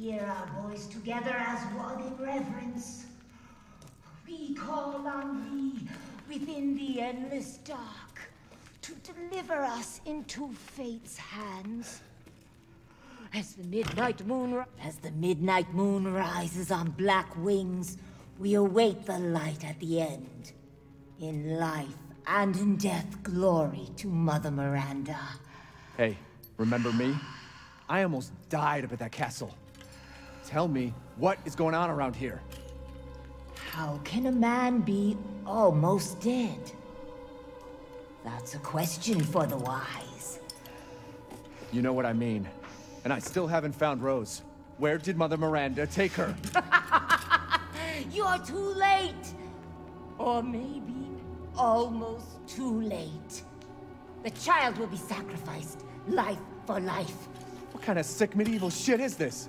Hear our voice together as one in reverence. We call on thee within the endless dark to deliver us into fate's hands. As the midnight moon as the midnight moon rises on black wings, we await the light at the end. In life and in death glory to Mother Miranda. Hey, remember me? I almost died up at that castle. Tell me, what is going on around here? How can a man be almost dead? That's a question for the wise. You know what I mean. And I still haven't found Rose. Where did Mother Miranda take her? You're too late! Or maybe almost too late. The child will be sacrificed, life for life. What kind of sick medieval shit is this?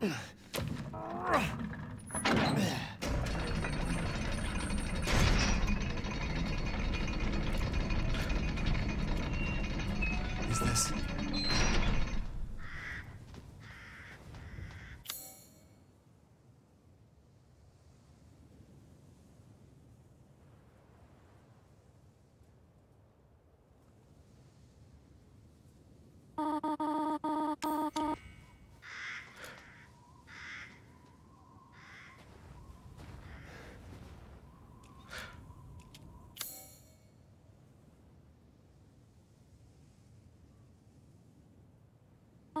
This...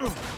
Ugh.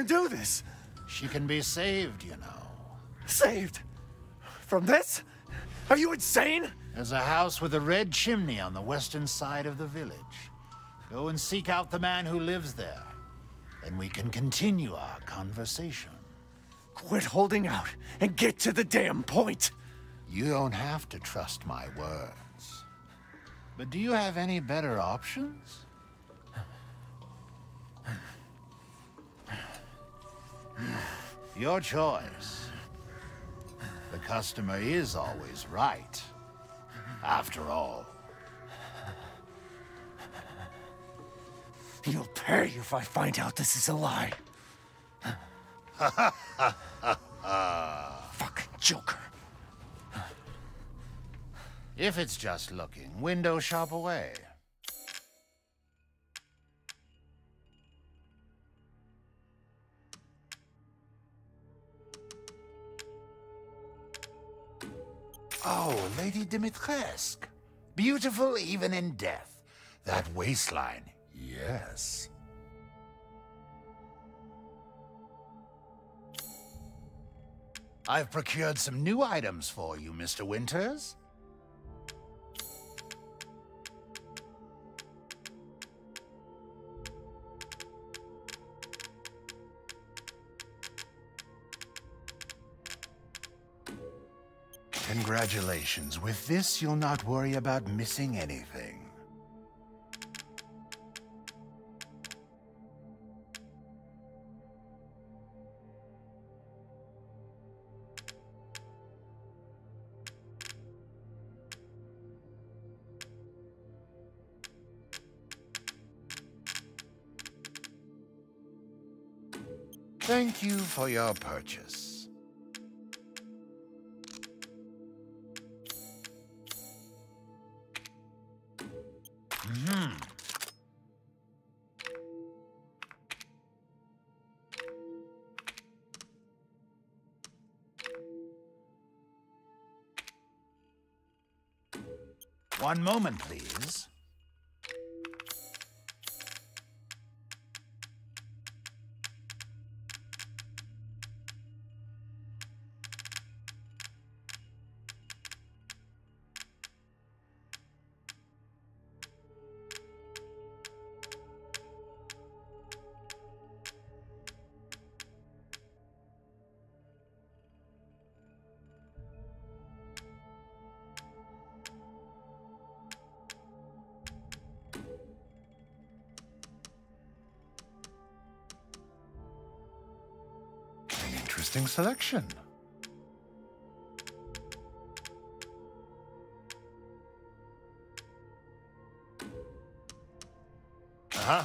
Even do this? She can be saved, you know. Saved? From this? Are you insane? There's a house with a red chimney on the western side of the village. Go and seek out the man who lives there. Then we can continue our conversation. Quit holding out and get to the damn point! You don't have to trust my words. But do you have any better options? Your choice. The customer is always right. After all. He'll pay if I find out this is a lie. Fucking Joker. If it's just looking, window shop away. Oh, Lady Dimitrescu. Beautiful even in death. That waistline, yes. I've procured some new items for you, Mr. Winters. Congratulations. With this, you'll not worry about missing anything. Thank you for your purchase. One moment, please. Selection. Uh-huh.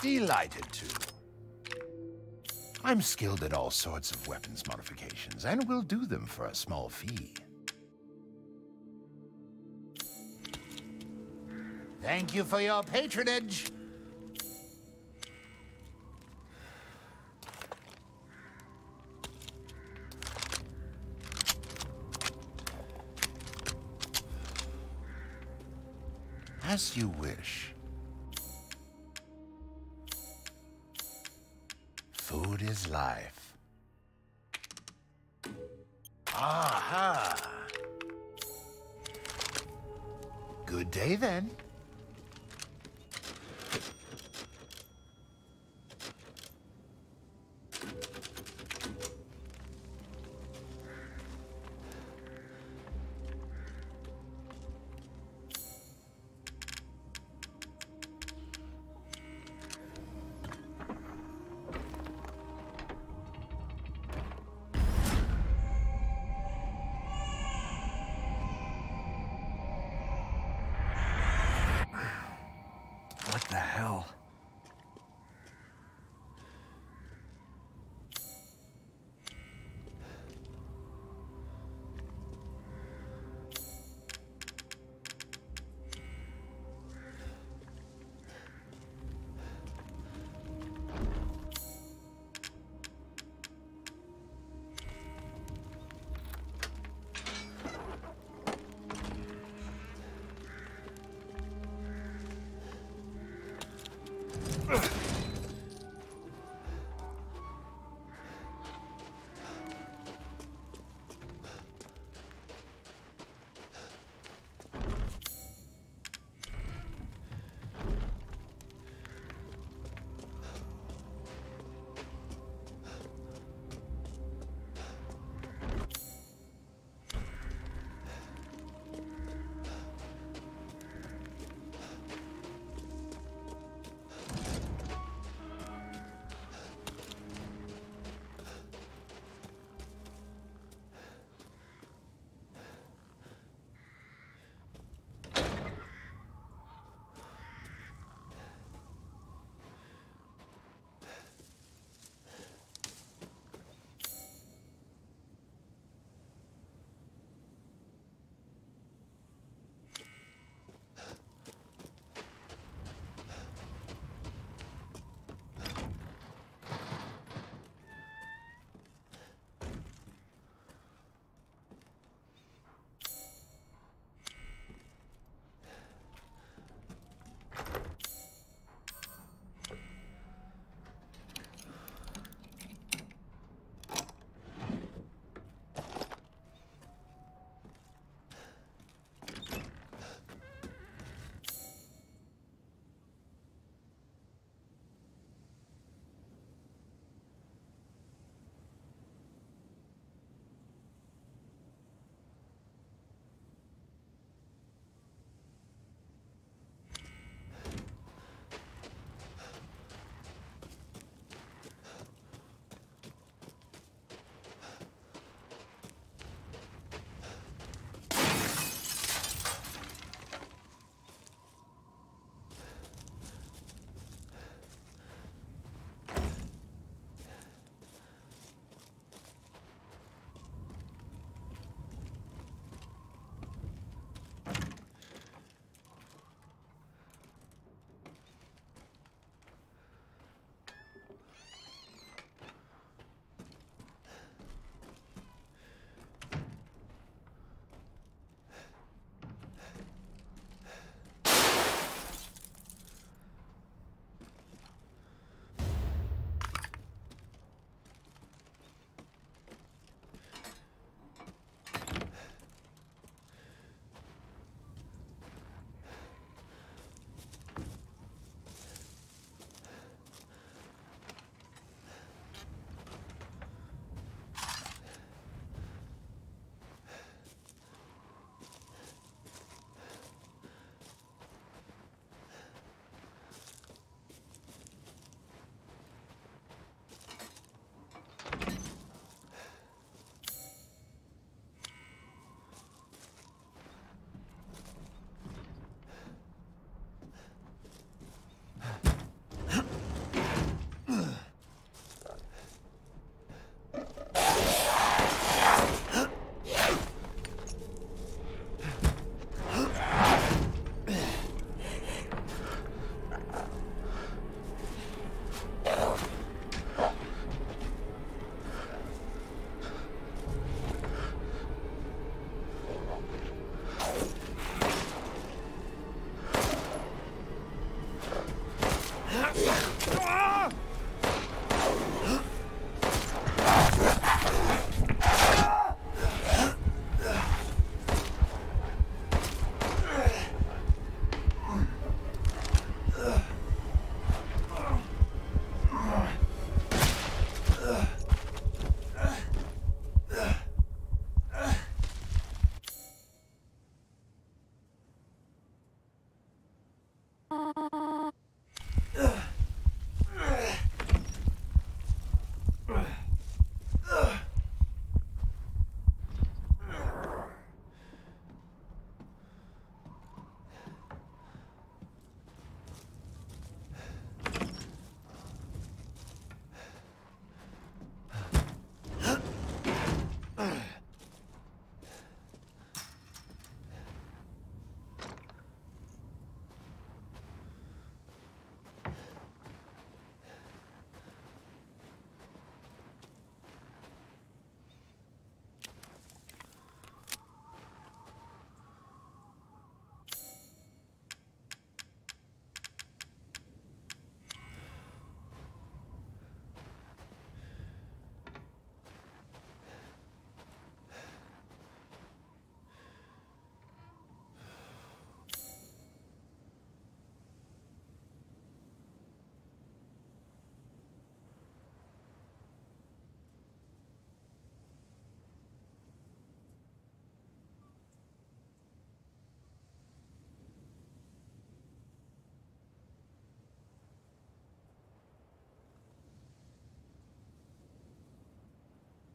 Delighted to. I'm skilled at all sorts of weapons modifications, and will do them for a small fee. Thank you for your patronage! As you wish. Food is life. Aha! Good day then.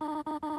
Uh...